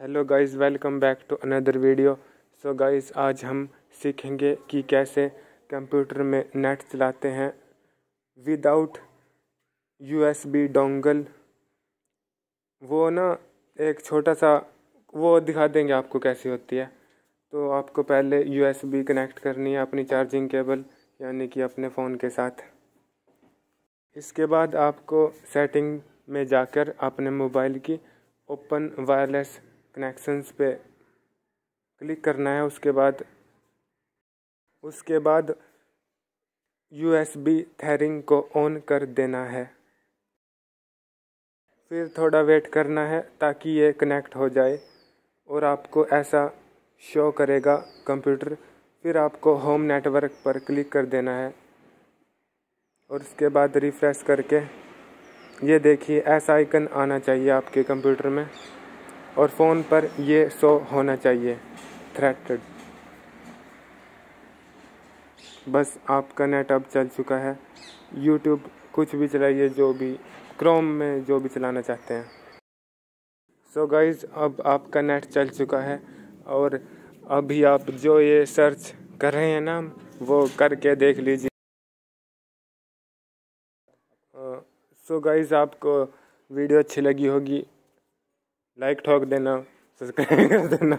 Hello guys welcome back to another video so guys आज हम सीखेंगे कि कैसे कंप्यूटर में नेट चलाते हैं। विदाउट यूएसबी डोंगल वो ना एक छोटा सा, वो दिखा देंगे आपको कैसी होती है। तो आपको पहले यूएसबी कनेक्ट करनी है अपनी चार्जिंग केबल यानी कि अपने फ़ोन के साथ। इसके बाद आपको सेटिंग में जाकर अपने मोबाइल की ओपन वायरलेस कनेक्शंस पे क्लिक करना है, उसके बाद उसके बाद यूएसबी थैरिंग को ऑन कर देना है। फिर थोड़ा वेट करना है ताकि ये कनेक्ट हो जाए और आपको ऐसा शो करेगा कंप्यूटर फिर आपको होम नेटवर्क पर क्लिक कर देना है और उसके बाद रिफ़्रेश करके, ये देखिए, ऐसा आइकन आना चाहिए आपके कंप्यूटर में। और फ़ोन पर ये शो होना चाहिए। थ्रेटेड बस आपका नेट अब चल चुका है। यूट्यूब कुछ भी चलाइए जो भी। क्रोम में जो भी चलाना चाहते हैं। सो so गाइज़ अब आपका नेट चल चुका है और अभी आप जो ये सर्च कर रहे हैं ना वो करके देख लीजिए। सो uh, गाइज़ आपको वीडियो अच्छी लगी होगी। लाइक ठोक देना सब्सक्राइब कर देना।